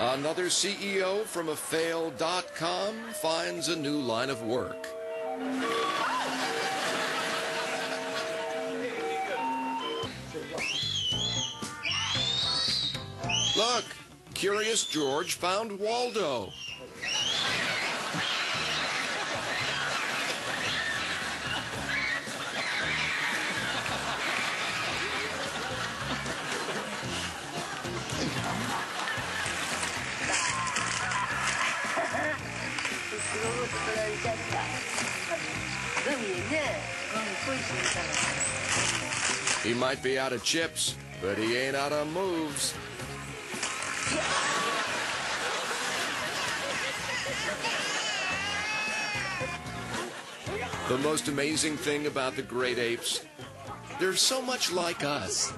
Another CEO from a fail.com finds a new line of work. Look, Curious George found Waldo. He might be out of chips, but he ain't out of moves. The most amazing thing about the great apes, they're so much like us.